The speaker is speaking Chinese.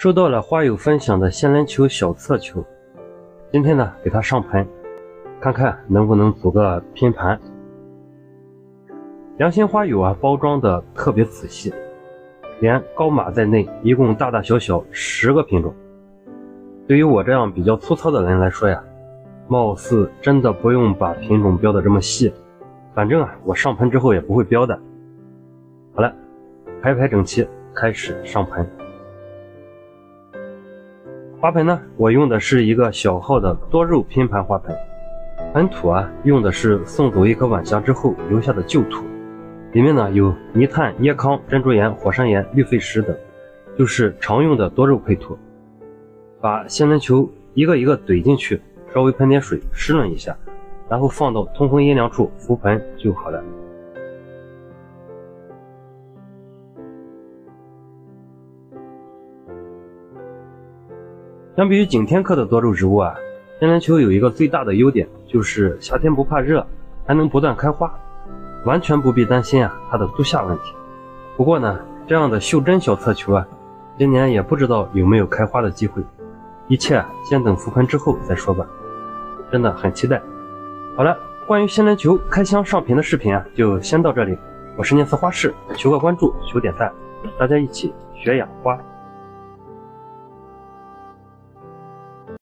收到了花友分享的仙人球小刺球，今天呢给它上盆，看看能不能组个拼盘。良心花友啊，包装的特别仔细，连高码在内，一共大大小小十个品种。对于我这样比较粗糙的人来说呀，貌似真的不用把品种标的这么细。反正啊，我上盆之后也不会标的。好了，排排整齐，开始上盆。花盆呢，我用的是一个小号的多肉拼盘花盆，盆土啊，用的是送走一颗晚霞之后留下的旧土。里面呢有泥炭、椰糠、珍珠岩、火山岩、绿肺石等，就是常用的多肉配土。把仙人球一个一个怼进去，稍微喷点水湿润一下，然后放到通风阴凉处浮盆就好了。相比于景天科的多肉植物啊，仙人球有一个最大的优点，就是夏天不怕热，还能不断开花。完全不必担心啊，它的租夏问题。不过呢，这样的袖珍小侧球啊，今年也不知道有没有开花的机会。一切啊先等复盆之后再说吧，真的很期待。好了，关于仙人球开箱上品的视频啊，就先到这里。我是念慈花市，求个关注，求点赞，大家一起学养花。